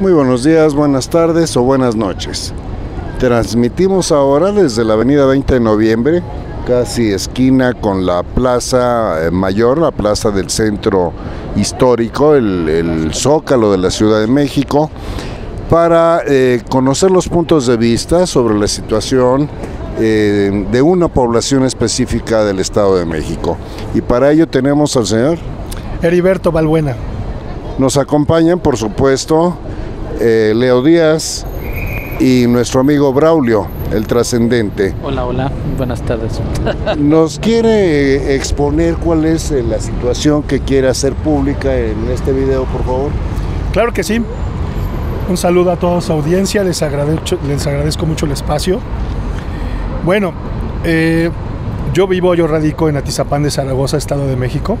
Muy buenos días, buenas tardes o buenas noches. Transmitimos ahora desde la avenida 20 de noviembre, casi esquina con la Plaza eh, Mayor, la plaza del centro histórico, el, el Zócalo de la Ciudad de México, para eh, conocer los puntos de vista sobre la situación eh, de una población específica del Estado de México. Y para ello tenemos al señor Heriberto Balbuena. Nos acompañan, por supuesto, eh, Leo Díaz y nuestro amigo Braulio, el trascendente. Hola, hola, buenas tardes. ¿Nos quiere exponer cuál es eh, la situación que quiere hacer pública en este video, por favor? Claro que sí. Un saludo a toda su audiencia, les agradezco, les agradezco mucho el espacio. Bueno, eh, yo vivo, yo radico en Atizapán de Zaragoza, Estado de México.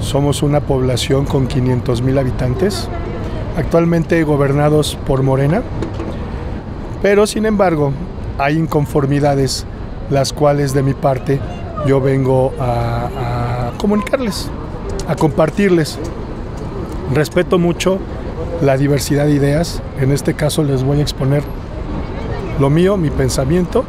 Somos una población con 500 mil habitantes, actualmente gobernados por Morena, pero sin embargo hay inconformidades las cuales de mi parte yo vengo a, comunicarles, a compartirles. Respeto mucho la diversidad de ideas, en este caso les voy a exponer lo mío, mi pensamiento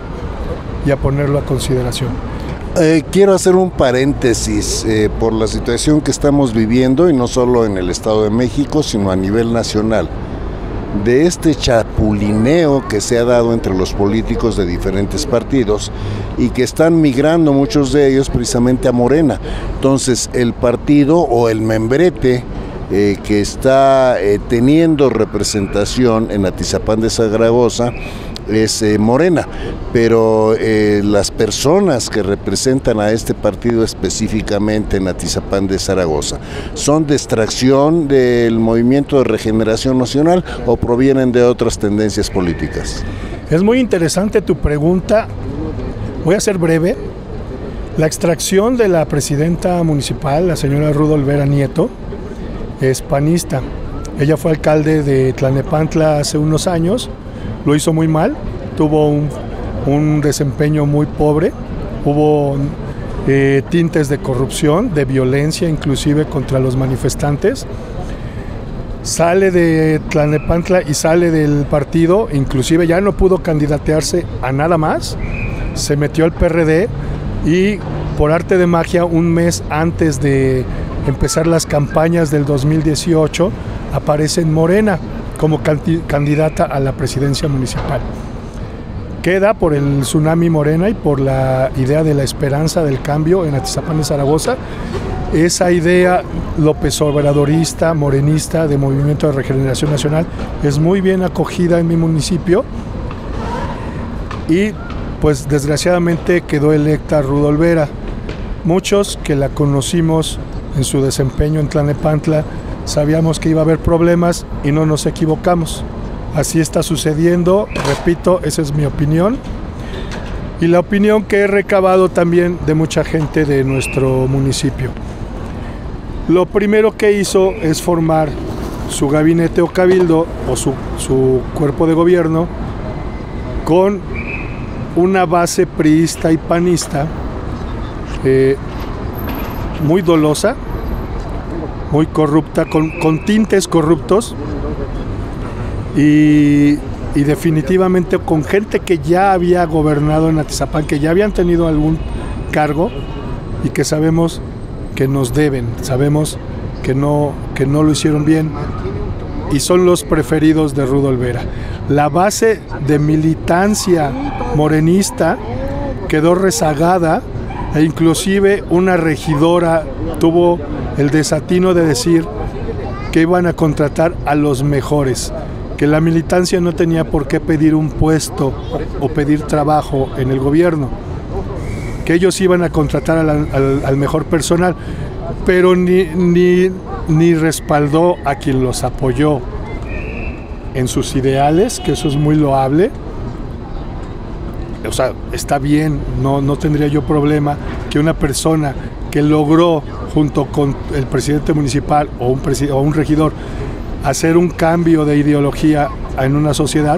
y a ponerlo a consideración. Eh, quiero hacer un paréntesis eh, por la situación que estamos viviendo, y no solo en el Estado de México, sino a nivel nacional, de este chapulineo que se ha dado entre los políticos de diferentes partidos y que están migrando muchos de ellos precisamente a Morena. Entonces, el partido o el membrete eh, que está teniendo representación en Atizapán de Zaragoza es eh, Morena, pero eh, las personas que representan a este partido específicamente en Atizapán de Zaragoza, ¿son de extracción del movimiento de regeneración nacional o provienen de otras tendencias políticas? Es muy interesante tu pregunta. Voy a ser breve. La extracción de la presidenta municipal, la señora Rudo Olvera Nieto, es panista. Ella fue alcalde de Tlanepantla hace unos años, lo hizo muy mal, tuvo un, un desempeño muy pobre, hubo eh, tintes de corrupción, de violencia inclusive contra los manifestantes. Sale de Tlanepantla y sale del partido, inclusive ya no pudo candidatearse a nada más, se metió al PRD y por arte de magia un mes antes de empezar las campañas del 2018 aparece en Morena como candidata a la presidencia municipal. Queda por el tsunami Morena y por la idea de la esperanza del cambio en Atizapán de Zaragoza. Esa idea López Obradorista, morenista de Movimiento de Regeneración Nacional es muy bien acogida en mi municipio y pues desgraciadamente quedó electa Rudolvera. Muchos que la conocimos en su desempeño en Tlanepantla sabíamos que iba a haber problemas y no nos equivocamos. Así está sucediendo, repito, esa es mi opinión. Y la opinión que he recabado también de mucha gente de nuestro municipio. Lo primero que hizo es formar su gabinete o cabildo o su, su cuerpo de gobierno con una base priista y panista eh, muy dolosa, muy corrupta, con, con tintes corruptos y, definitivamente con gente que ya había gobernado en Atizapán, que ya habían tenido algún cargo y que sabemos que nos deben, sabemos que no, que no lo hicieron bien y son los preferidos de Rudo Olvera. La base de militancia morenista quedó rezagada e inclusive una regidora tuvo el desatino de decir que iban a contratar a los mejores, que la militancia no tenía por qué pedir un puesto o pedir trabajo en el gobierno, que ellos iban a contratar al, al, mejor personal, pero ni, ni, ni respaldó a quien los apoyó en sus ideales, que eso es muy loable, o sea, está bien, no, no tendría yo problema que una persona que logró, junto con el presidente municipal o un, o un regidor, hacer un cambio de ideología en una sociedad,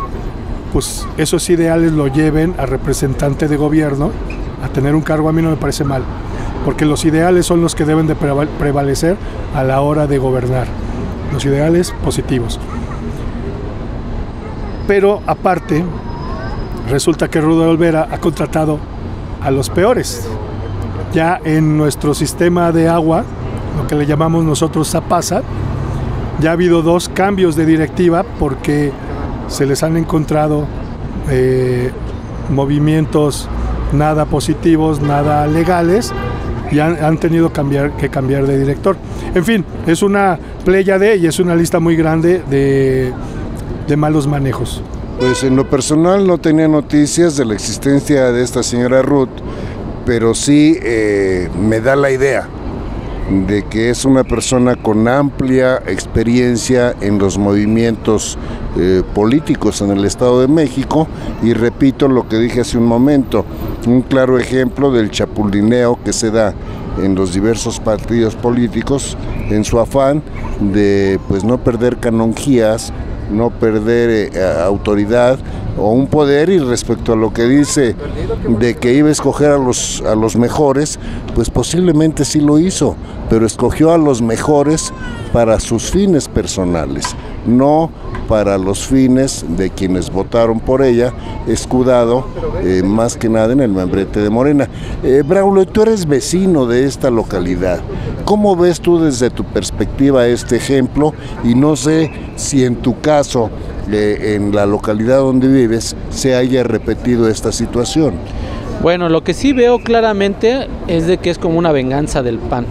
pues esos ideales lo lleven a representante de gobierno, a tener un cargo a mí no me parece mal, porque los ideales son los que deben de prevalecer a la hora de gobernar, los ideales positivos. Pero aparte, resulta que Rudo Olvera ha contratado a los peores. Ya en nuestro sistema de agua, lo que le llamamos nosotros Zapasa, ya ha habido dos cambios de directiva porque se les han encontrado eh, movimientos nada positivos, nada legales y han, tenido que cambiar de director. En fin, es una playa de y es una lista muy grande de, de malos manejos. Pues en lo personal no tenía noticias de la existencia de esta señora Ruth, pero sí eh, me da la idea de que es una persona con amplia experiencia en los movimientos eh, políticos en el Estado de México. Y repito lo que dije hace un momento, un claro ejemplo del chapulineo que se da en los diversos partidos políticos en su afán de pues no perder canonjías, no perder eh, autoridad o un poder y respecto a lo que dice de que iba a escoger a los, a los mejores, pues posiblemente sí lo hizo, pero escogió a los mejores para sus fines personales, no para los fines de quienes votaron por ella, escudado eh, más que nada en el membrete de Morena. Eh, Braulio, tú eres vecino de esta localidad. ¿Cómo ves tú desde tu perspectiva este ejemplo? Y no sé si en tu caso, eh, en la localidad donde vives, se haya repetido esta situación. Bueno, lo que sí veo claramente es de que es como una venganza del PAN.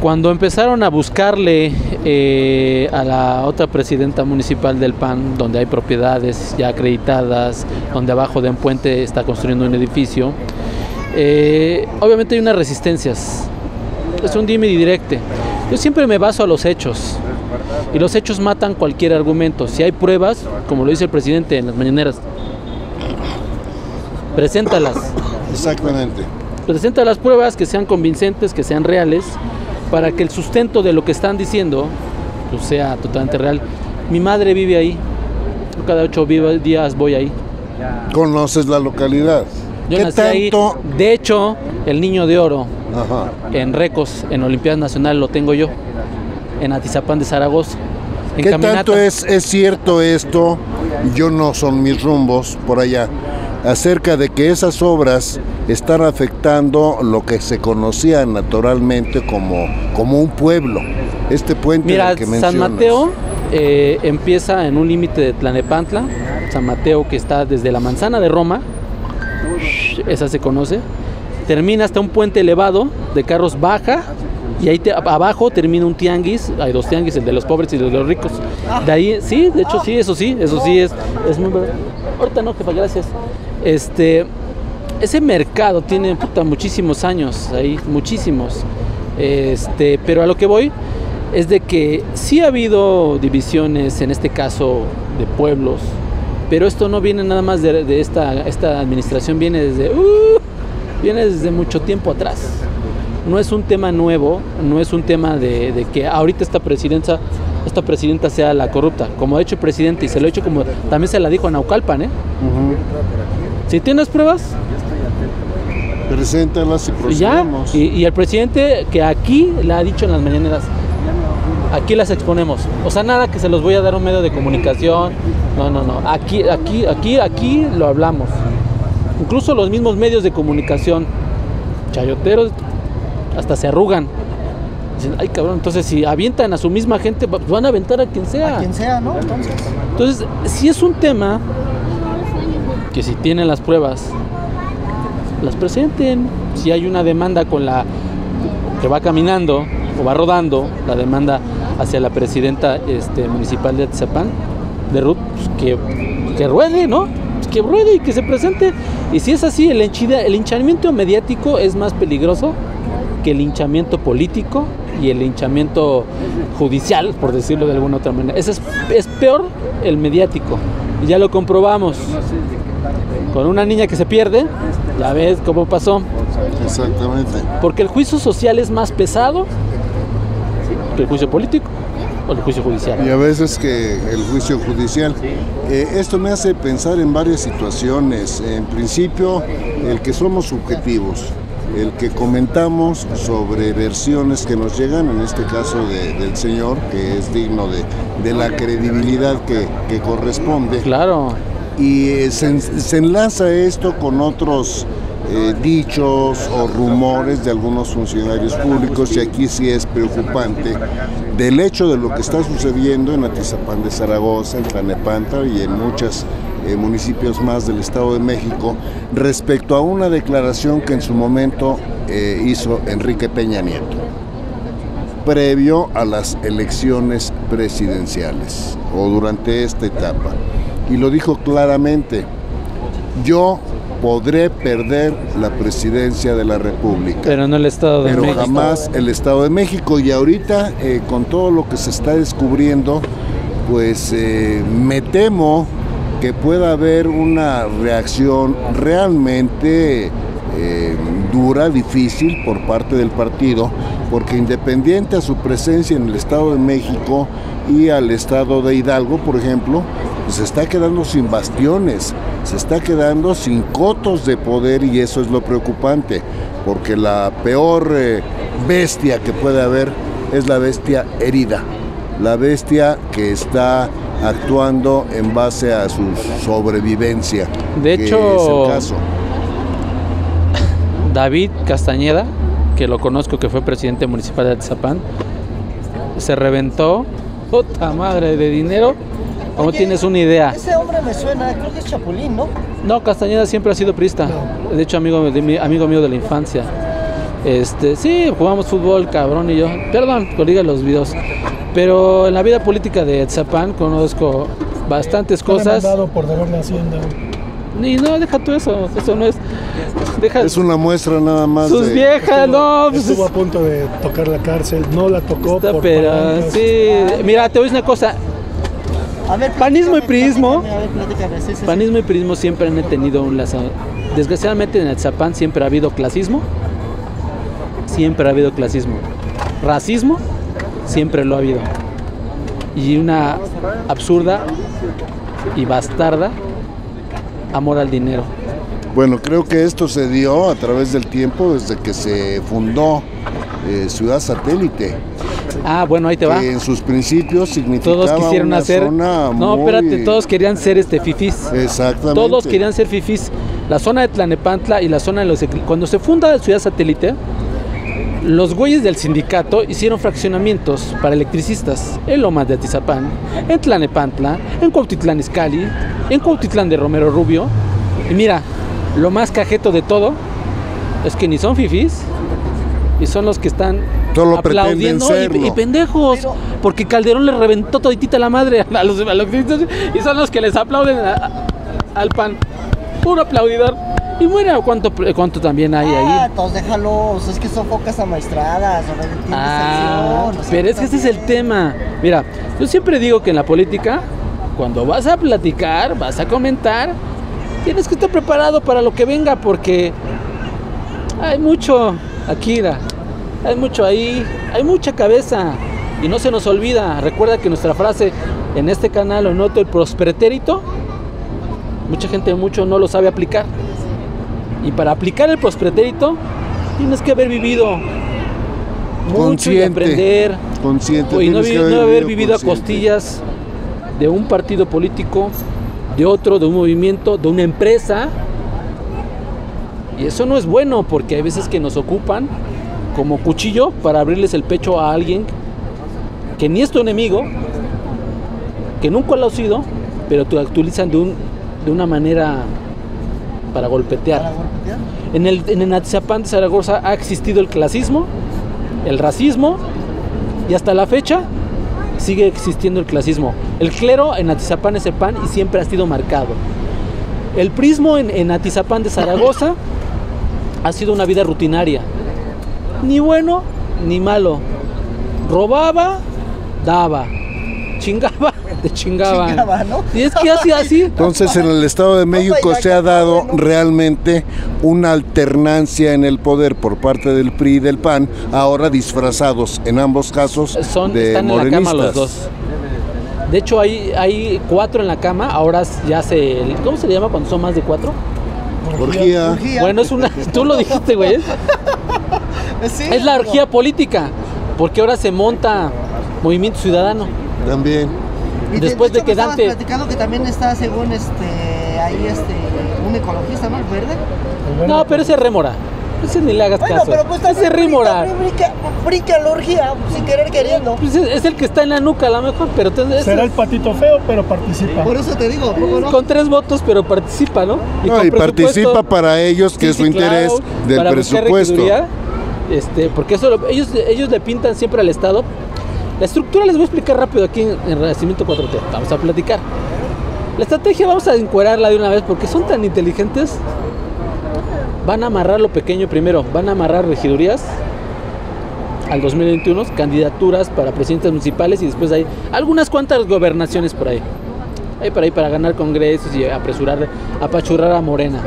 Cuando empezaron a buscarle eh, a la otra presidenta municipal del PAN, donde hay propiedades ya acreditadas, donde abajo de un puente está construyendo un edificio, eh, obviamente hay unas resistencias. Es un dime directe. Yo siempre me baso a los hechos. Y los hechos matan cualquier argumento. Si hay pruebas, como lo dice el presidente en las mañaneras, preséntalas. Exactamente. Presenta las pruebas que sean convincentes, que sean reales para que el sustento de lo que están diciendo pues, sea totalmente real. Mi madre vive ahí, cada ocho días voy ahí. ¿Conoces la localidad? Yo nací ahí. De hecho, el niño de oro en Recos, en Olimpiadas Nacional, lo tengo yo, en Atizapán de Zaragoza. ¿Qué tanto es, es cierto esto? Yo no son mis rumbos por allá acerca de que esas obras están afectando lo que se conocía naturalmente como, como un pueblo. Este puente Mira, que San Mateo eh, empieza en un límite de Tlanepantla, San Mateo que está desde la manzana de Roma, esa se conoce, termina hasta un puente elevado de carros baja y ahí abajo termina un tianguis, hay dos tianguis, el de los pobres y el de los ricos. De ahí, sí, de hecho sí, eso sí, eso sí es, es muy... Ahorita no, jefa, gracias. Este, ese mercado tiene muchísimos años ahí, muchísimos. Este, pero a lo que voy es de que sí ha habido divisiones, en este caso de pueblos, pero esto no viene nada más de, esta, esta administración, viene desde, uh, viene desde mucho tiempo atrás. No es un tema nuevo, no es un tema de, que ahorita esta presidenta, esta presidenta sea la corrupta, como ha hecho el presidente y se lo ha hecho como también se la dijo a Naucalpan, ¿eh? Si tienes pruebas, preséntalas y procedemos. Y, y, el presidente que aquí le ha dicho en las mañaneras, aquí las exponemos. O sea, nada que se los voy a dar un medio de comunicación. No, no, no. Aquí, aquí, aquí, aquí lo hablamos. Incluso los mismos medios de comunicación, chayoteros, hasta se arrugan. Dicen, ay cabrón, entonces si avientan a su misma gente, pues van a aventar a quien sea. A quien sea, ¿no? Entonces. Entonces, si es un tema que si tienen las pruebas, las presenten. Si hay una demanda con la que va caminando o va rodando, la demanda hacia la presidenta este, municipal de Atzapán, de Ruth, pues que, que ruede, ¿no? Pues que ruede y que se presente. Y si es así, el, el hinchamiento mediático es más peligroso que el hinchamiento político y el hinchamiento judicial, por decirlo de alguna otra manera. es, es peor el mediático. Ya lo comprobamos con una niña que se pierde, ya ves cómo pasó. Exactamente. Porque el juicio social es más pesado que el juicio político o el juicio judicial. Y a veces que el juicio judicial. Eh, esto me hace pensar en varias situaciones. En principio, el que somos subjetivos. el que comentamos sobre versiones que nos llegan, en este caso del señor, que es digno de, de la credibilidad que, que, corresponde. Claro. Y eh, se, enlaza esto con otros eh, dichos o rumores de algunos funcionarios públicos y aquí sí es preocupante del hecho de lo que está sucediendo en Atizapán de Zaragoza, en Tlanepanta y en muchos eh, municipios más del Estado de México respecto a una declaración que en su momento hizo Enrique Peña Nieto previo a las elecciones presidenciales o durante esta etapa. Y lo dijo claramente, yo podré perder la presidencia de la República. Pero no el Estado de pero México. Pero jamás el Estado de México. Y ahorita, eh, con todo lo que se está descubriendo, pues eh, me temo que pueda haber una reacción realmente eh, dura, difícil por parte del partido, porque independiente a su presencia en el Estado de México y al Estado de Hidalgo, por ejemplo, se está quedando sin bastiones, se está quedando sin cotos de poder y eso es lo preocupante, porque la peor eh, bestia que puede haber es la bestia herida, la bestia que está actuando en base a su sobrevivencia. De hecho, es el caso. David Castañeda, que lo conozco que fue presidente municipal de Atizapán, se reventó, puta madre de dinero, ¿Cómo tienes una idea? Ese hombre me suena, creo que es Chapulín, ¿no? No, Castañeda siempre ha sido prista. De hecho, amigo, de, amigo mío de la infancia. Este, sí, jugamos fútbol, cabrón y yo. Perdón, diga los videos. Pero en la vida política de Tzapán conozco bastantes cosas. por de Hacienda. Y no, deja tú eso, eso no es. Deja es una muestra nada más. Sus de... viejas, estuvo, no. Pues estuvo a punto de tocar la cárcel, no la tocó. Está, por pero, sí. Mira, te voy a decir una cosa. A ver, Panismo y prismo. sí, sí. Panismo y prismo siempre han tenido un lazo. Desgraciadamente en el Zapán siempre ha habido clasismo. Siempre ha habido clasismo. Racismo, siempre lo ha habido. Y una absurda y bastarda amor al dinero. Bueno, creo que esto se dio a través del tiempo desde que se fundó eh, Ciudad Satélite. Ah, bueno, ahí te va. Que en sus principios significaba Todos quisieron una hacer. zona No, muy- espérate, todos querían ser este fifís. Exactamente. Todos querían ser fifís. La zona de Tlanepantla y la zona de los. Cuando se funda ciudad satélite, los güeyes del sindicato hicieron fraccionamientos para electricistas en Lomas de Atizapán, en Tlanepantla, en Cuautitlán Izcalli, en Cuautitlán de Romero Rubio. Y mira, lo más cajeto de todo es que ni son fifís y son los que están Solo aplaudiendo y, pendejos. Pero- porque Calderón le reventó toditita la madre a los, a los electricistas y son los que les aplauden a- a- al pan. Puro aplaudidor. Y mira cuánto, cuánto también hay Ah, ahí. entonces déjalos, es que son focas amaestradas, Ah, acción, pero es que ese es el tema. Mira, yo siempre digo que en la política, cuando vas a platicar, vas a comentar, tienes que estar preparado para lo que venga, porque hay mucho, Akira, hay mucho ahí, hay mucha cabeza, y no se nos olvida. Recuerda que nuestra frase en este canal, o noto el prospretérito, mucha gente mucho no lo sabe aplicar. Y para aplicar el prospretérito, tienes que haber vivido mucho y Consciente. aprender. Consciente. Y no, vi- haber vivido a costillas de un partido político, de otro, de un movimiento, de una empresa. Y eso no es bueno porque hay veces que nos ocupan como cuchillo para abrirles el pecho a alguien que ni es tu enemigo, que nunca lo ha sido, pero te utilizan de, un, de una manera para golpetear. Para golpetear. En el, en Atizapán de Zaragoza ha existido el clasismo, el racismo y hasta la fecha sigue existiendo el clasismo. El clero en Atizapán es el pan y siempre ha sido marcado. El prismo en, en Atizapán de Zaragoza ha sido una vida rutinaria. Ni bueno ni malo. Robaba, daba. Chingaba, chingaba. ¿no? Y es que así, así. Entonces en el Estado de México ya, se ha dado realmente una alternancia en el poder por parte del PRI y del PAN, ahora disfrazados en ambos casos Son, de están en la morenistas. cama los dos. De hecho, hay, hay cuatro en la cama. Ahora ya se. ¿Cómo se le llama cuando son más de cuatro? Orgía. Orgía. Bueno, es una. Tú lo dijiste, güey. Sí, Es la orgía política. Porque ahora se monta Movimiento Ciudadano. También. Y de- después de hecho, que Dante- platicando que también está, según este, ahí este, un ecologista, ¿no? El verde. No, pero ese es rémora. Ese ni le hagas Bueno, caso. pero pues ese rémora. brinca, brinca, la orgía sin querer queriendo. Pues es, es el que está en la nuca, a lo mejor, pero ese- Será el patito feo, pero participa. Por eso te digo, ¿a poco no? con tres votos, pero participa, ¿no? No, con y participa para ellos, que Sí, es su sí, interés claro, del para presupuesto. Este, porque eso lo- ellos, ellos le pintan siempre al Estado. La estructura les voy a explicar rápido aquí en, en Renacimiento 4T. Vamos a platicar. La estrategia vamos a encuadrarla de una vez porque son tan inteligentes. Van a amarrar lo pequeño primero. Van a amarrar regidurías al 2021, candidaturas para presidentes municipales y después hay algunas cuantas gobernaciones por ahí. Hay por ahí para ganar congresos y apresurar, apachurrar a Morena.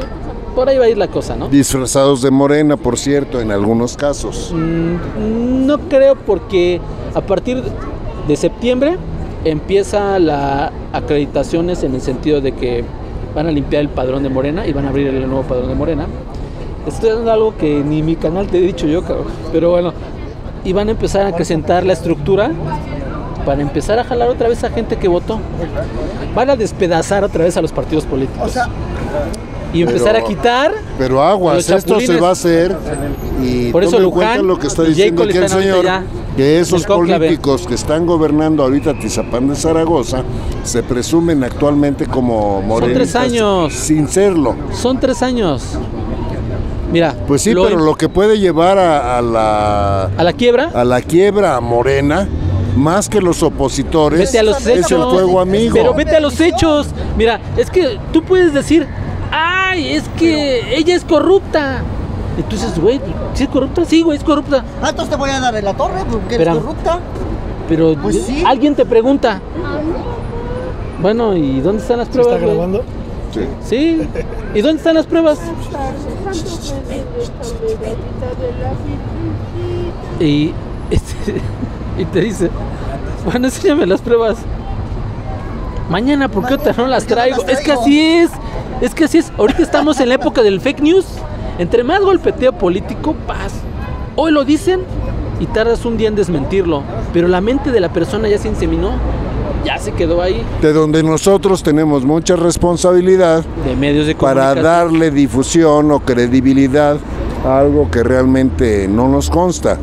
Por ahí va a ir la cosa, ¿no? Disfrazados de morena, por cierto, en algunos casos. Mm, No creo porque a partir de septiembre empieza la acreditaciones en el sentido de que van a limpiar el padrón de Morena y van a abrir el nuevo padrón de Morena. Estoy dando algo que ni mi canal te he dicho yo, cabrón. Pero bueno, y van a empezar a acrecentar la estructura para empezar a jalar otra vez a gente que votó. Van a despedazar otra vez a los partidos políticos. O sea, y empezar Pero- a quitar Pero aguas, esto se va a hacer y Por eso Luján cuenta lo que está diciendo aquí el señor, ya que esos políticos que están gobernando ahorita Tizapán de Zaragoza se presumen actualmente como morenistas tres años. sin serlo. Son tres años. Mira. Pues sí, lo- pero lo que puede llevar a, a la A la quiebra. a la quiebra a Morena, más que los opositores, Vete a los es hechos. el juego amigo. Pero vete a los hechos. Mira, es que tú puedes decir, ay, es que ella es corrupta. Entonces, güey, ¿sí es corrupta? Sí, güey, es corrupta. ah, entonces te voy a dar en la torre porque eres Espérame. corrupta. Pero Pues sí. alguien te pregunta. Bueno, ¿y dónde están las ¿Se pruebas? está güey? grabando? Sí. Sí. ¿Y dónde están las pruebas? Y, este, y te dice, bueno, enséñame las pruebas. Mañana, ¿por qué otra no las ¿por qué no traigo? Es que así es. Es que así es. Ahorita estamos en la época del fake news. Entre más golpeteo político, paz. Hoy lo dicen y tardas un día en desmentirlo. Pero la mente de la persona ya se inseminó. Ya se quedó ahí. De donde nosotros tenemos mucha responsabilidad De medios de para comunicación. darle difusión o credibilidad a algo que realmente no nos consta.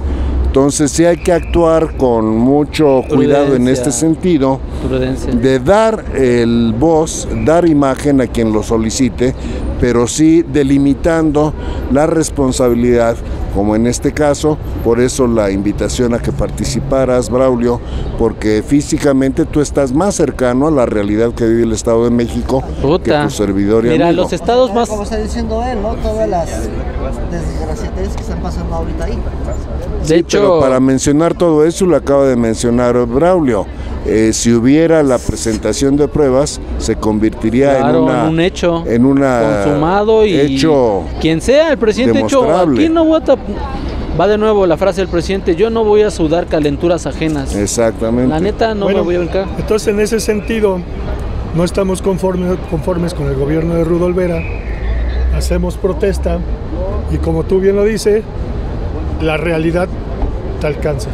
Entonces sí hay que actuar con mucho cuidado en este sentido Prudencia. de dar el voz, dar imagen a quien lo solicite, pero sí delimitando la responsabilidad, como en este caso, por eso la invitación a que participaras, Braulio, porque físicamente tú estás más cercano a la realidad que vive el Estado de México Puta. que tu servidor y Mira, amigo. los estados más. Como está diciendo él, ¿no? Todas las desgraciates que están pasando ahorita ahí. De Sí, hecho, pero para mencionar todo eso lo acaba de mencionar Braulio. Eh, si hubiera la presentación de pruebas, se convertiría claro, en, una, en un hecho. en una consumado y hecho quien sea el presidente hecho aquí no voy a va de nuevo la frase del presidente yo no voy a sudar calenturas ajenas exactamente. la neta no Bueno, me voy a brincar Entonces, en ese sentido, no estamos conformes, conformes con el gobierno de Rudo Olvera, hacemos protesta y como tú bien lo dices, la realidad te alcanza.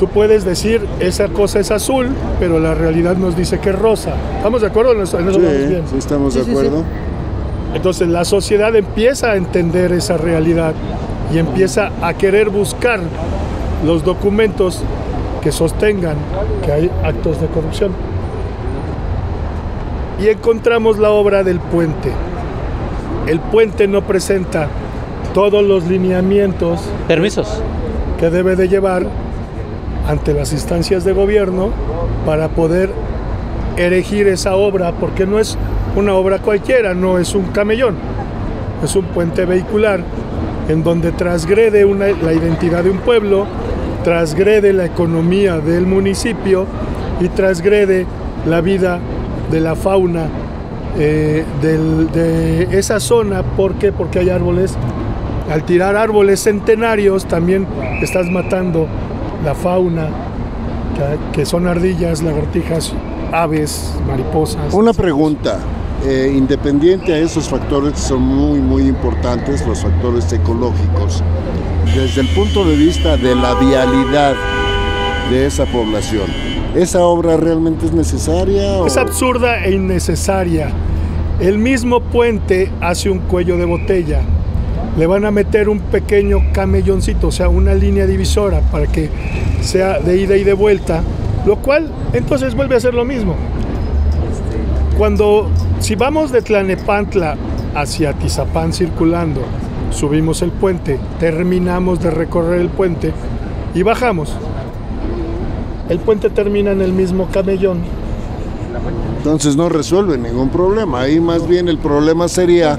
Tú puedes decir esa cosa es azul, pero la realidad nos dice que es rosa. ¿Estamos de acuerdo? En eso Sí, vamos bien. sí estamos Sí, de sí, acuerdo. Entonces la sociedad empieza a entender esa realidad y empieza a querer buscar los documentos que sostengan que hay actos de corrupción. Y encontramos la obra del puente. El puente no presenta todos los lineamientos permisos que debe de llevar ante las instancias de gobierno para poder erigir esa obra, porque no es una obra cualquiera, no es un camellón, es un puente vehicular en donde transgrede la identidad de un pueblo, transgrede la economía del municipio y transgrede la vida de la fauna eh, de esa zona. ¿Por qué? Porque hay árboles al tirar árboles centenarios también estás matando la fauna, que, que son ardillas, lagartijas, aves, mariposas. Una pregunta. eh, independiente a esos factores que son muy, muy importantes, los factores ecológicos, desde el punto de vista de la vialidad de esa población, ¿esa obra realmente es necesaria? o- Es absurda e innecesaria. El mismo puente hace un cuello de botella. Le van a meter un pequeño camelloncito, o sea, una línea divisora para que sea de ida y de vuelta, lo cual entonces vuelve a ser lo mismo. Cuando, si vamos de Tlanepantla hacia Tizapán circulando, subimos el puente, terminamos de recorrer el puente y bajamos. El puente termina en el mismo camellón Entonces no resuelve ningún problema. Ahí más bien el problema sería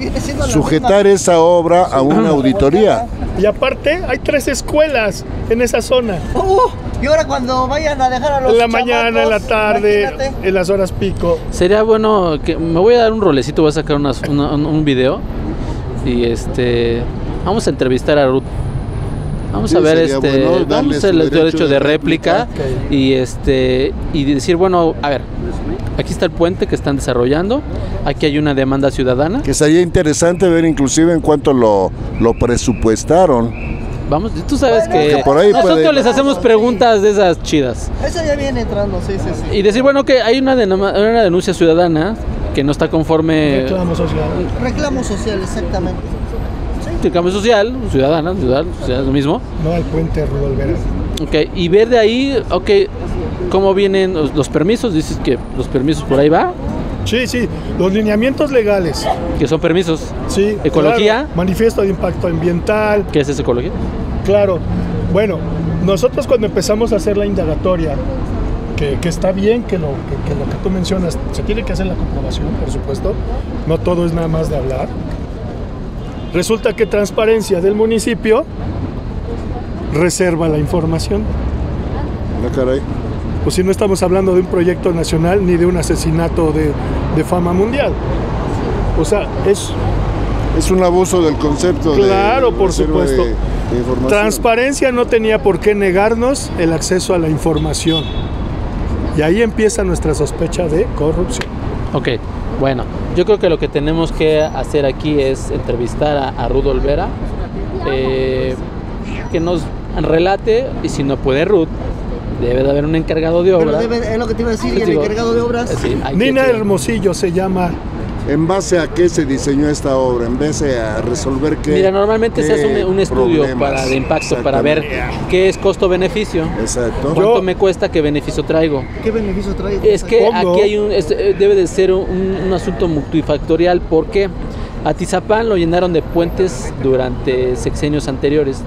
sujetar esa obra a una auditoría. Y aparte, hay tres escuelas en esa zona. Uh, y ahora cuando vayan a dejar a los En la mañana, en la tarde, imagínate. en las horas pico. Sería bueno que me voy a dar un rolecito, voy a sacar unas- una- un, un video y este vamos a entrevistar a Ruth. Vamos Sí, a ver este bueno vamos a su hacer el derecho derecho de de réplica réplica. y este y decir, bueno, a ver, aquí está el puente que están desarrollando, aquí hay una demanda ciudadana. Que sería interesante ver inclusive en cuánto lo, lo presupuestaron. Vamos, tú sabes Bueno, que que por ahí nosotros puede- les hacemos preguntas de esas chidas. Eso ya viene entrando, sí, sí, sí. Y decir, bueno, que hay una, denoma- una denuncia ciudadana que no está conforme Reclamo social. Reclamo social, exactamente. El cambio social, ciudadana, ciudad, ciudad, lo mismo. No al puente Rudolf Vera. Ok, y ver de ahí, ok, cómo vienen los, los permisos, dices que los permisos por ahí va, Sí, sí, los lineamientos legales. que son permisos. Sí, ¿Ecología? claro. manifiesto de impacto ambiental, ¿Qué es esa ecología? claro. Bueno, nosotros cuando empezamos a hacer la indagatoria, que, que está bien que lo que, que lo que tú mencionas, se tiene que hacer la comprobación, por supuesto, no todo es nada más de hablar. Resulta que transparencia del municipio reserva la información. Ah, caray. Pues si no estamos hablando de un proyecto nacional ni de un asesinato de, de fama mundial. O sea, es Es un abuso del concepto de Claro, por de- supuesto. de información. Transparencia no tenía por qué negarnos el acceso a la información. Y ahí empieza nuestra sospecha de corrupción. Ok, bueno, yo creo que lo que tenemos que hacer aquí es entrevistar a, a Ruth Olvera, eh, que nos relate, y si no puede Ruth, debe de haber un encargado de Pero obra. debe- es lo que te iba a decir, Les el digo, encargado de obras. sí, hay que- Nina Hermosillo se llama. ¿En base a qué se diseñó esta obra? ¿En base a resolver qué? Mira, normalmente se hace qué un, un estudio para, de impacto para ver qué es costo-beneficio. Exacto. ¿Cuánto Yo- me cuesta? ¿Qué beneficio traigo? ¿Qué beneficio trae? Es que ¿Cómo? aquí hay un, es- eh, debe de ser un, un asunto multifactorial porque a Tizapán lo llenaron de puentes durante sexenios anteriores.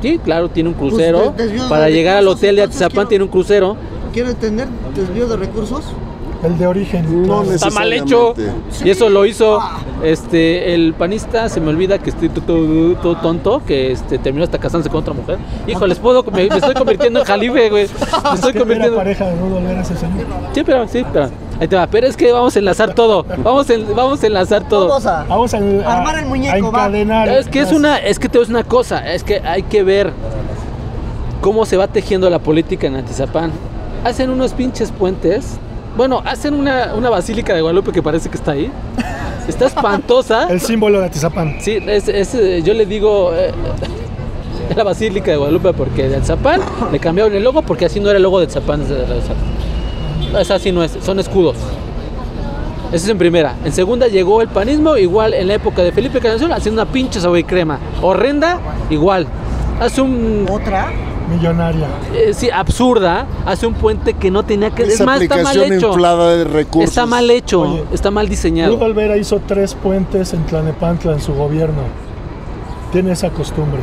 Sí, claro, tiene un crucero. desvío de Para llegar al hotel de Atizapán quiero- tiene un crucero. ¿Quiere tener desvío de recursos? El de origen. No claro. Está mal hecho. Y eso lo hizo este el panista, se me olvida que estoy todo, todo- todo tonto, que este terminó hasta casándose con otra mujer. Híjoles, puedo, me, me estoy convirtiendo en jalife, güey. Me estoy Es era convirtiendo. pareja de Rudolf Vera ese señor. Sí, pero, sí, pero. Ahí te va. Pero es que vamos a enlazar todo. Vamos, en- vamos a enlazar todo. Vamos a... Vamos a, a- Armar el muñeco, a encadenar. Es que es una, es que te a decir una cosa, es que hay que ver cómo se va tejiendo la política en Atizapán. Hacen unos pinches puentes. Bueno, hacen una, una basílica de Guadalupe que parece que está ahí. Está espantosa. El símbolo de Atizapán. Sí, es, es, eh, yo le digo eh, es la basílica de Guadalupe porque de Atizapán le cambiaron el logo porque así no era el logo de Atizapán. es de- de Atizapán. Es así no es, son escudos. Eso es en primera. En segunda llegó el panismo, igual en la época de Felipe Canción, haciendo una pinche sobre crema. Horrenda, igual. Hace un. ¿Otra? Millonaria. eh, sí, absurda. Hace un puente que no tenía que. Esa es más, está mal hecho. inflada de recursos. Está mal hecho. Oye, está mal diseñado. Rudolf Vera hizo tres puentes en Tlanepantla en su gobierno. Tiene esa costumbre.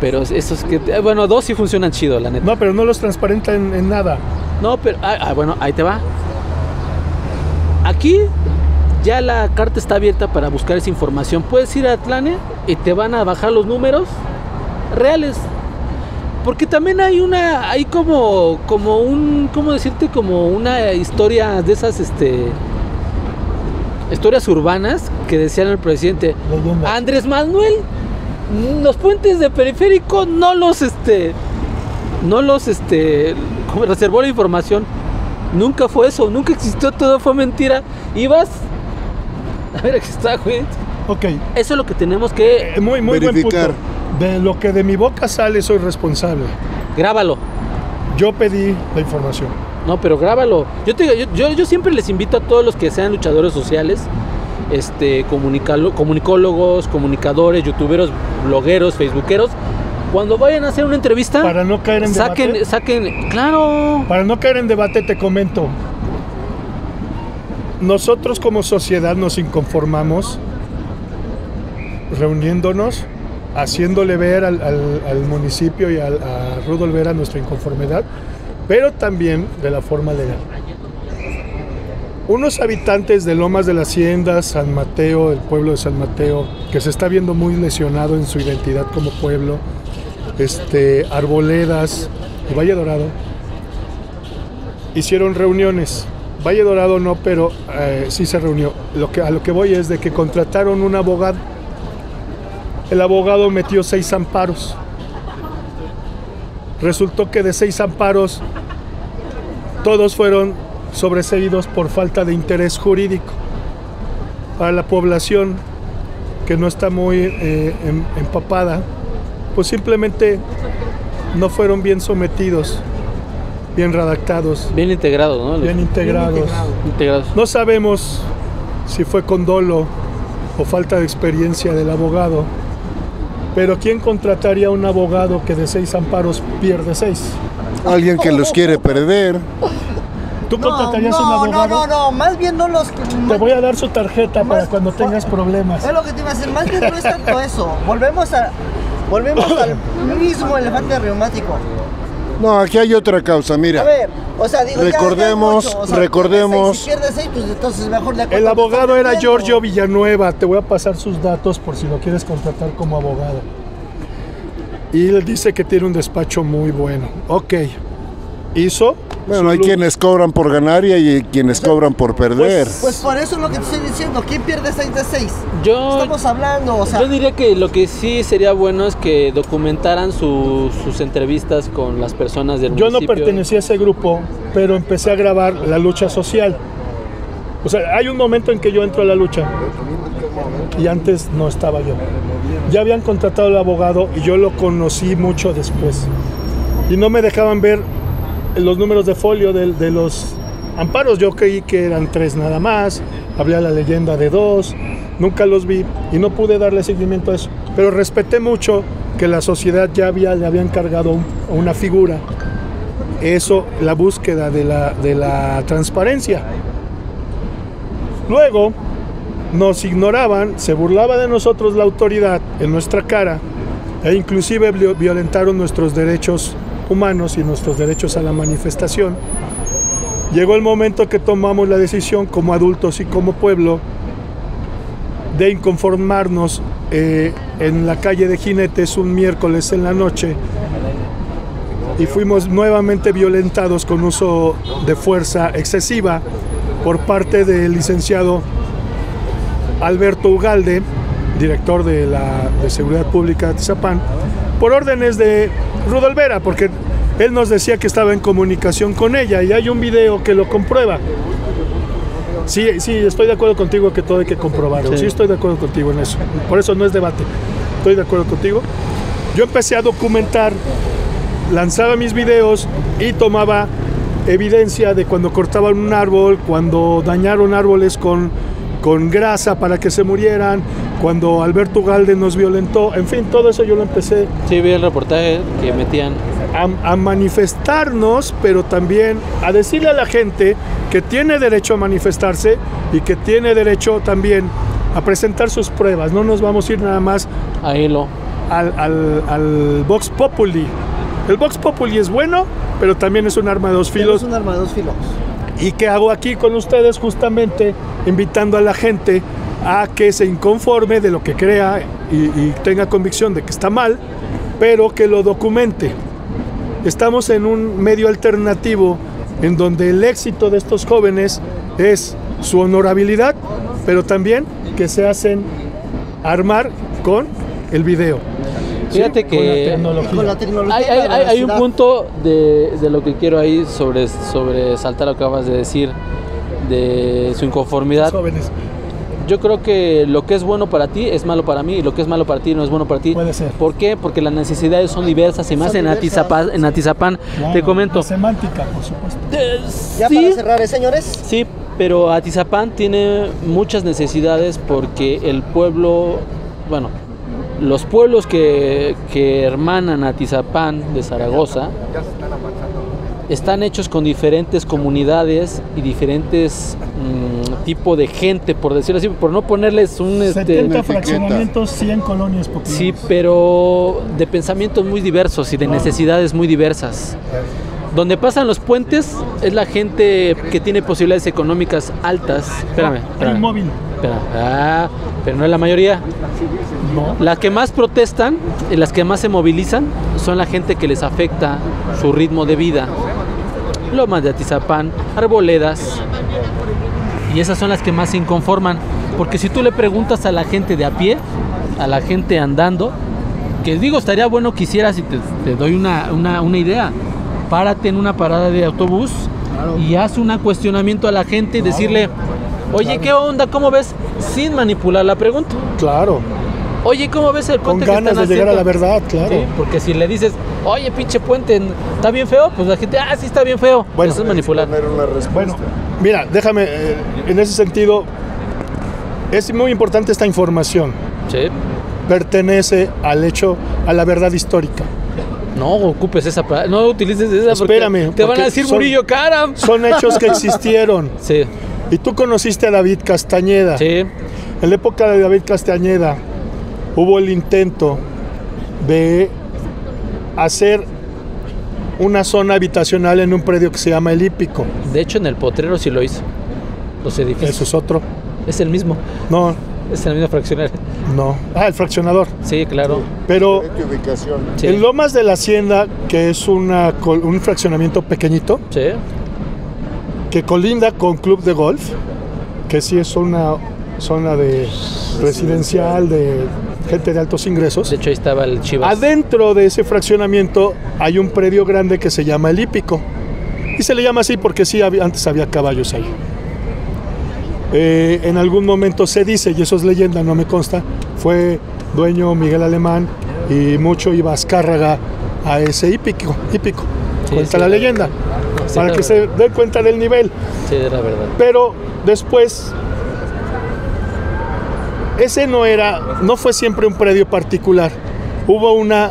Pero esos que. Bueno, dos sí funcionan chido, la neta. No, pero no los transparenta en, en nada. No, pero. ah, ah, bueno, ahí te va. Aquí ya la carta está abierta para buscar esa información. Puedes ir a Atlane y te van a bajar los números reales. Porque también hay una. Hay como. Como un. ¿Cómo decirte? Como una historia de esas. Este. Historias urbanas que decían al presidente. Leyenda. Andrés Manuel, los puentes de periférico no los este no los este reservó la información. Nunca fue eso, nunca existió, todo fue mentira. Ibas A ver, aquí está, güey. Ok, Eso es lo que tenemos que... eh, muy, muy buen Verificar. punto. De lo que de mi boca sale, soy responsable. Grábalo. Yo pedí la información. No, pero grábalo. Yo, te, yo, yo, yo siempre les invito a todos los que sean luchadores sociales, este, comunicólogos, comunicadores, youtuberos, blogueros, facebookeros, cuando vayan a hacer una entrevista, Para no caer en saquen, debate. saquen, claro, Para no caer en debate, te comento. Nosotros como sociedad nos inconformamos reuniéndonos, haciéndole ver al, al- municipio y al, a Rudolf Vera nuestra inconformidad, pero también de la forma legal. Unos habitantes de Lomas de la Hacienda, San Mateo, el pueblo de San Mateo, que se está viendo muy lesionado en su identidad como pueblo, este, Arboledas y Valle Dorado, hicieron reuniones. Valle Dorado no, pero eh, sí se reunió. Lo que, a lo que voy es de que contrataron un abogado. El abogado metió seis amparos. Resultó que de seis amparos, todos fueron sobreseídos por falta de interés jurídico. Para la población que no está muy eh, em- empapada, pues simplemente no fueron bien sometidos, bien redactados, bien integrados, ¿no? bien integrados. integrado. integrados. No sabemos si fue con dolo o falta de experiencia del abogado, pero ¿quién contrataría a un abogado que de seis amparos pierde seis? Alguien que los quiere perder. ¿Tú No, contratarías un abogado? no, no, no, más bien no los... Te voy a dar su tarjeta para cuando tengas problemas. Es lo que te iba a decir, más bien no es tanto eso. Volvemos a... Volvemos al mismo elefante reumático. No, aquí hay otra causa, A mira. ver, o sea, digo, ya- ya Recordemos, es mucho, o sea, recordemos. Si pues entonces mejor de El abogado era. Giorgio Villanueva. Te voy a pasar sus datos por si lo quieres contratar como abogado. Y él dice que tiene un despacho muy bueno. Ok. Hizo. Bueno, su hay quienes cobran por ganar y hay quienes cobran por perder. Pues por eso es lo que te estoy diciendo. ¿Quién pierde seis de seis? Yo, Estamos hablando, o sea... yo diría que lo que sí sería bueno es que documentaran su- sus entrevistas con las personas del Yo no municipio. pertenecía a ese grupo, pero empecé a grabar la lucha social. O sea, hay un momento en que yo entro a la lucha y antes no estaba yo. Ya habían contratado al abogado y yo lo conocí mucho después. Y no me dejaban ver los números de folio de, los amparos. Yo creí que eran tres nada más. Hablé a la leyenda de dos. Nunca los vi y no pude darle seguimiento a eso. Pero respeté mucho que la sociedad ya había, le había encargado un- una figura eso, la búsqueda de la, de la transparencia. Luego nos ignoraban, se burlaba de nosotros la autoridad en nuestra cara e inclusive vio- violentaron nuestros derechos humanos y nuestros derechos a la manifestación. Llegó el momento que tomamos la decisión como adultos y como pueblo de inconformarnos eh, en la calle de Jinetes un miércoles en la noche y fuimos nuevamente violentados con uso de fuerza excesiva por parte del licenciado Alberto Ugalde, director de la de Seguridad Pública de Tizapán, por órdenes de Rudolf Vera, porque él nos decía que estaba en comunicación con ella y hay un video que lo comprueba. Sí, sí, estoy de acuerdo contigo que todo hay que comprobarlo. Sí. Sí. estoy de acuerdo contigo en eso. Por eso no es debate. Estoy de acuerdo contigo. Yo empecé a documentar lanzaba mis videos y tomaba evidencia de cuando cortaban un árbol, cuando dañaron árboles con, con grasa para que se murieran, cuando Alberto Galde nos violentó, en fin, todo eso yo lo empecé Sí, vi el reportaje que metían. a, a manifestarnos, pero también a decirle a la gente que tiene derecho a manifestarse y que tiene derecho también a presentar sus pruebas. No nos vamos a ir nada más a hilo. al, al, al Vox Populi. El Vox Populi es bueno, pero también es un arma de dos Pero filos. Es un arma de dos filos. ¿Y qué hago aquí con ustedes? Justamente invitando a la gente a que se inconforme de lo que crea y, y tenga convicción de que está mal, pero que lo documente. Estamos en un medio alternativo en donde el éxito de estos jóvenes es su honorabilidad, pero también que se hacen armar con el video. Fíjate Con la que con la tecnología. hay, y la hay- hay- hay un punto de, de lo que quiero ahí sobre, sobre saltar lo que acabas de decir, de su inconformidad. jóvenes. Yo creo que lo que es bueno para ti es malo para mí y lo que es malo para ti no es bueno para ti. Puede ser. ¿Por qué? Porque las necesidades son diversas y más en. Atizapán, en Atizapán. Claro, Te comento. la semántica, por supuesto. Eh, Ya sí, para cerrar, ¿eh, señores? sí, pero Atizapán tiene muchas necesidades porque el pueblo, bueno, los pueblos que, que hermanan Atizapán de Zaragoza están hechos con diferentes comunidades y diferentes mm, tipo de gente, por decirlo así, por no ponerles un... este, 70 etiqueta. fraccionamientos, 100 colonias populares. Sí, pero de pensamientos muy diversos y de necesidades muy diversas. Donde pasan los puentes es la gente que tiene posibilidades económicas altas. Espérame, móvil. Ah, pero no es la mayoría. No. Las que más protestan y las que más se movilizan son la gente que les afecta su ritmo de vida. Lomas de Atizapán, Arboledas. Y esas son las que más se inconforman. Porque si tú le preguntas a la gente de a pie, a la gente andando, que digo, estaría bueno que hicieras y te, te doy una, una- una idea. Párate en una parada de autobús y haz un cuestionamiento a la gente y decirle, oye, ¿qué onda? ¿Cómo ves? Sin manipular la pregunta. Claro, Oye, ¿cómo ves el con puente que ganas están de llegar a la haciendo? verdad, claro. Sí, porque si le dices, oye, pinche puente, ¿está bien feo? Pues la gente, ah, sí está bien feo. Bueno, Eso es manipular. Poner una respuesta. Bueno, mira, déjame, eh, en ese sentido, es muy importante esta información. Sí. Pertenece al hecho, a la verdad histórica. No ocupes esa, no utilices esa Espérame, porque te van a decir son- Murillo cara. Son hechos que existieron. Sí, Y tú conociste a David Castañeda. sí, En la época de David Castañeda hubo el intento de hacer una zona habitacional en un predio que se llama El Hípico. de hecho en el potrero sí lo hizo. Los edificios. Eso es otro. Es el mismo, No, es el mismo fraccionario. no. Ah, el fraccionador. Sí, claro. Pero ¿De qué ubicación? Sí. en Lomas de la Hacienda, que es una, col- un fraccionamiento pequeñito, Sí. Que colinda con Club de Golf, que sí es una zona de residencial de gente de altos ingresos. De hecho ahí estaba el Chivas. Adentro de ese fraccionamiento hay un predio grande que se llama El Hípico. Y se le llama así porque sí, había- antes había caballos ahí. Eh, en algún momento se dice, y eso es leyenda, no me consta, fue dueño Miguel Alemán y mucho iba Azcárraga a ese hípico. hípico. Sí, Cuenta sí, la- leyenda, sí, para que se den cuenta del nivel. Sí, era verdad. Pero después, ese no era, no fue siempre un predio particular. Hubo una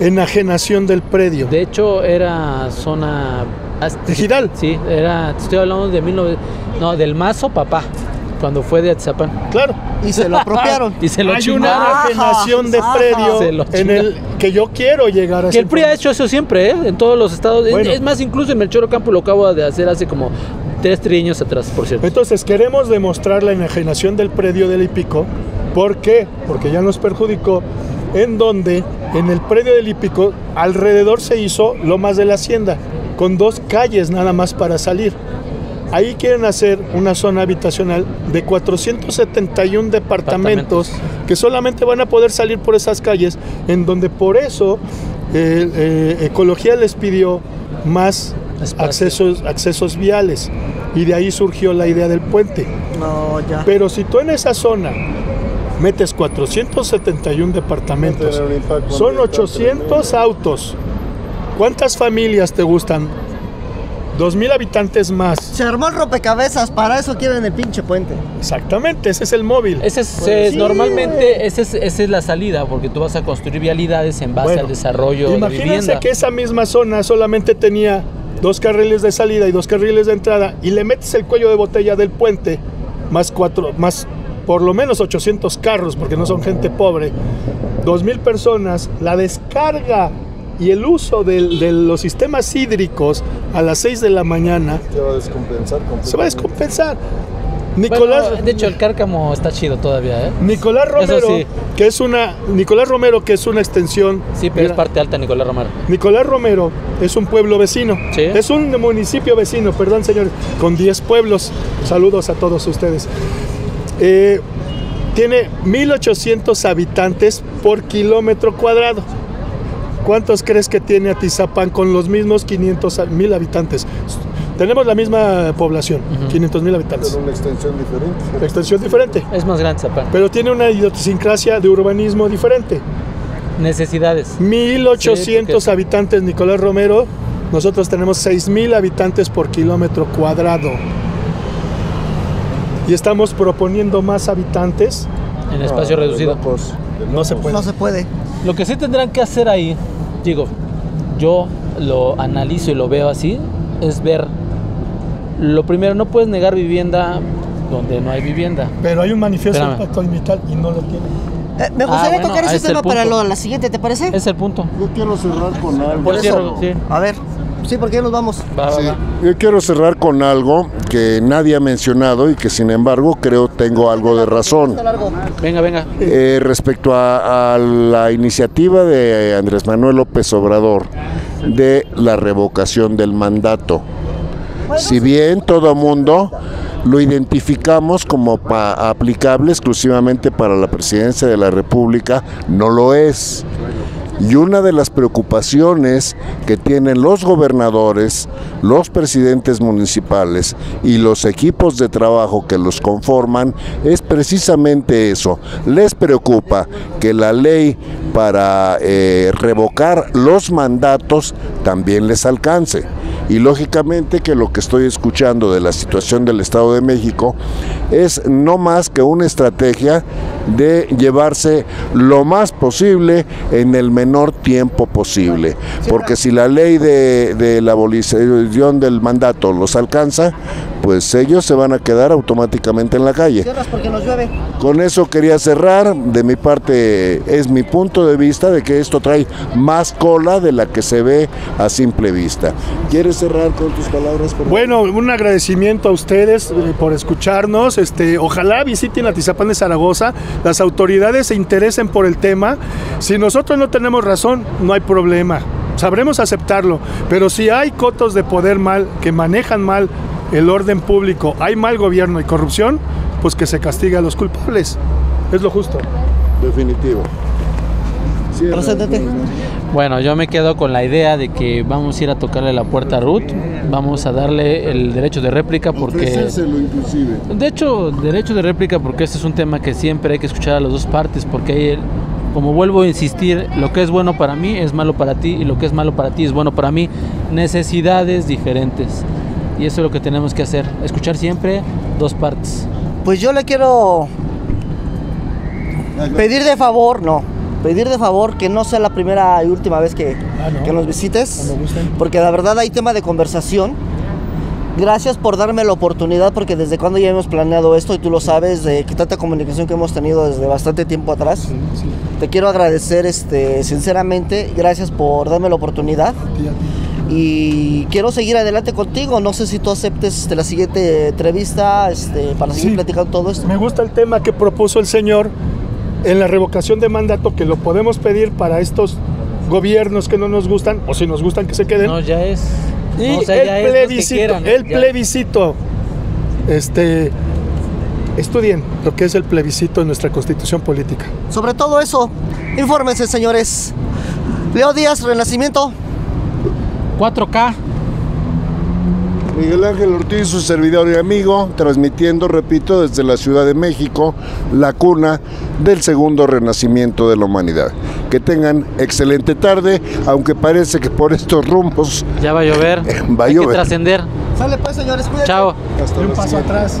enajenación del predio. De hecho era zona... Ejidal. Sí, era, estoy hablando de 19... No, del Mazo Papá, cuando fue de Atzapán. Claro, Y se lo apropiaron. Y se lo hay chingaron. una enajenación de Ajá. predio Se lo en el que yo quiero llegar a Que el PRI ha hecho eso siempre, ¿eh? En todos los estados. Es- Bueno. Es más, incluso en Melchor Campo lo acabo de hacer hace como tres triños atrás, por cierto. Entonces queremos demostrar la enajenación del predio del Hípico. ¿Por qué? Porque ya nos perjudicó en donde en el predio del Hípico alrededor se hizo Lomas de la Hacienda, con dos calles nada más para salir. Ahí quieren hacer una zona habitacional de 471 departamentos, Departamentos. que solamente van a poder salir por esas calles, en donde por eso eh, eh, Ecología les pidió más Espacio. accesos, accesos viales y de ahí surgió la idea del puente. No, ya. Pero si tú en esa zona metes 471 departamentos, son ambiental 800 tremendo. autos, ¿cuántas familias te gustan? 2.000 habitantes más. Se armó el rompecabezas, para eso quieren el pinche puente. Exactamente, ese es el móvil. Ese es, Pues es- sí. normalmente esa es, esa es la salida, porque tú vas a construir vialidades en base Bueno, al desarrollo de Imagínense vivienda. que esa misma zona solamente tenía dos carriles de salida y dos carriles de entrada y le metes el cuello de botella del puente más cuatro más por lo menos 800 carros porque no son gente pobre 2000 personas la descarga y el uso de, los sistemas hídricos a las 6 de la mañana Se va a descompensar se va a descompensar Bueno, Nicolás de hecho, el cárcamo está chido todavía, ¿eh? Nicolás Romero sí. que es una Nicolás Romero que es una extensión Sí, pero es parte alta, Nicolás Romero. Nicolás Romero es un pueblo vecino. Sí. Es un municipio vecino, perdón señores, con 10 pueblos. Saludos a todos ustedes. Eh, tiene 1800 habitantes por kilómetro cuadrado. ¿Cuántos crees que tiene Atizapán con los mismos 500 a- mil habitantes? Tenemos la misma población, 500 mil habitantes. Pero una extensión diferente. Extensión diferente, Es más grande Zapan. pero tiene una idiosincrasia de urbanismo diferente. Necesidades. 1800 Sí, habitantes Nicolás Romero, nosotros tenemos 6000 habitantes por kilómetro cuadrado. Y estamos proponiendo más habitantes. En espacio Ah, reducido. de locos, de No se puede. No se puede. Lo que sí tendrán que hacer ahí, digo, yo lo analizo y lo veo así, es ver. Lo primero, no puedes negar vivienda donde no hay vivienda. Pero hay un manifiesto del Espérame. pacto ambiental y no lo tiene. Eh, me gustaría bueno, tocar ese es tema para lo- la siguiente, ¿te parece? Es el punto. Yo quiero cerrar con algo. Por eso. sí. A ver. Sí, porque ya nos vamos. Va, va, Sí, va. yo quiero cerrar con algo que nadie ha mencionado y que sin embargo creo tengo algo de razón. Venga, venga. Eh, respecto a, a la iniciativa de Andrés Manuel López Obrador de la revocación del mandato. Si bien todo mundo lo identificamos como pa- aplicable exclusivamente para la presidencia de la República, no lo es. Y una de las preocupaciones que tienen los gobernadores, los presidentes municipales y los equipos de trabajo que los conforman es precisamente eso. Les preocupa que la ley para eh, revocar los mandatos también les alcance. Y lógicamente que lo que estoy escuchando de la situación del Estado de México es no más que una estrategia de llevarse lo más posible en el menor tiempo posible. Porque si la ley de, de la abolición del mandato los alcanza, pues ellos se van a quedar automáticamente en la calle. Cierras porque nos llueve. Con eso quería cerrar. De mi parte es mi punto de vista de que esto trae más cola de la que se ve a simple vista. ¿Quieres cerrar con tus palabras? por favor? Bueno, un agradecimiento a ustedes eh, por escucharnos. Este, ojalá visiten Atizapán de Zaragoza, las autoridades se interesen por el tema. Si nosotros no tenemos razón, no hay problema. Sabremos aceptarlo, pero si hay cotos de poder mal que manejan mal el orden público, hay mal gobierno y corrupción, pues que se castigue a los culpables. Es lo justo. Definitivo. Procedente. Bueno, yo me quedo con la idea de que vamos a ir a tocarle la puerta a Ruth. Vamos a darle el derecho de réplica porque... Inclusive. De hecho, derecho de réplica porque este es un tema que siempre hay que escuchar a las dos partes porque hay el- como vuelvo a insistir, lo que es bueno para mí es malo para ti y lo que es malo para ti es bueno para mí. Necesidades diferentes. Y eso es lo que tenemos que hacer, escuchar siempre dos partes. Pues yo le quiero pedir de favor, no, pedir de favor que no sea la primera y última vez que, Ah, ¿no? que nos visites, porque la verdad hay tema de conversación. Gracias por darme la oportunidad, porque desde cuando ya hemos planeado esto, y tú lo sabes, de que tanta comunicación que hemos tenido desde bastante tiempo atrás. Te quiero agradecer este, sinceramente, gracias por darme la oportunidad. Y quiero seguir adelante contigo. No sé si tú aceptes este, la siguiente entrevista este, para seguir Sí. platicando todo esto. Me gusta el tema que propuso el señor en la revocación de mandato, que lo podemos pedir para estos gobiernos que no nos gustan, o si nos gustan que se queden. No, ya es. y no, o sea, ya el es plebiscito, quieran, el ya. plebiscito. Este, estudien lo que es el plebiscito en nuestra constitución política. Sobre todo eso, infórmense, señores. Leo Díaz, Renacimiento. 4K. Miguel Ángel Ortiz, su servidor y amigo, transmitiendo, repito, desde la Ciudad de México, la cuna del segundo renacimiento de la humanidad. Que tengan excelente tarde, aunque parece que por estos rumbos Ya va a llover. Va a Hay que llover. trascender. Sale pues, señores, cuídense. Chao. hasta Y un paso siguiente. atrás.